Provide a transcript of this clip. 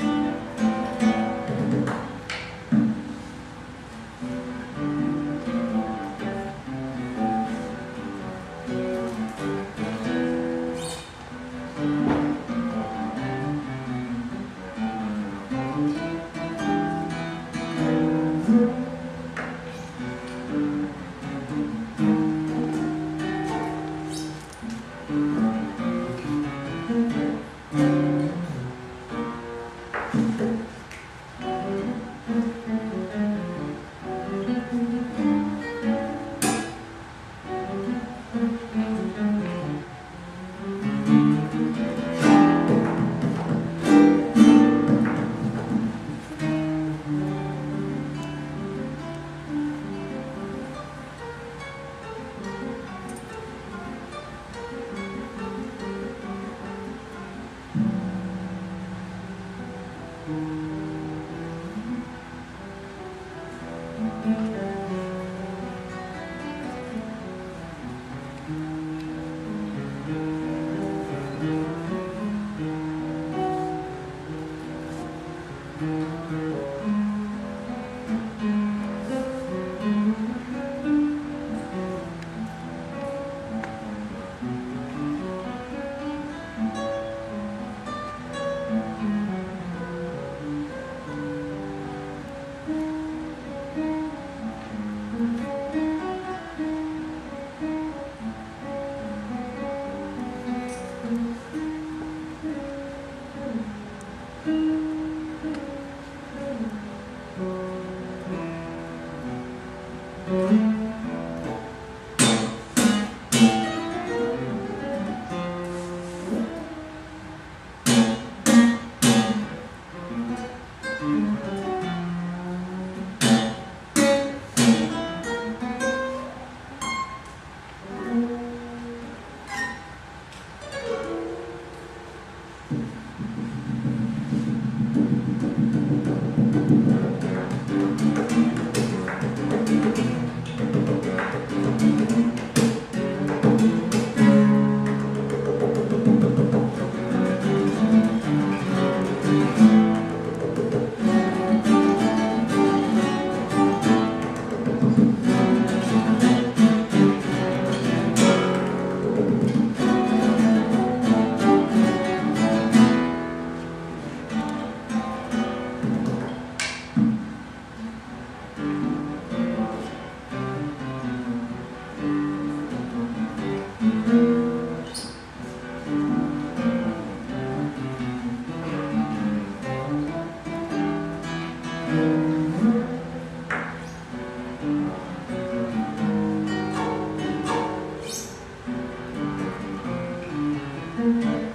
了。Mm-hmm.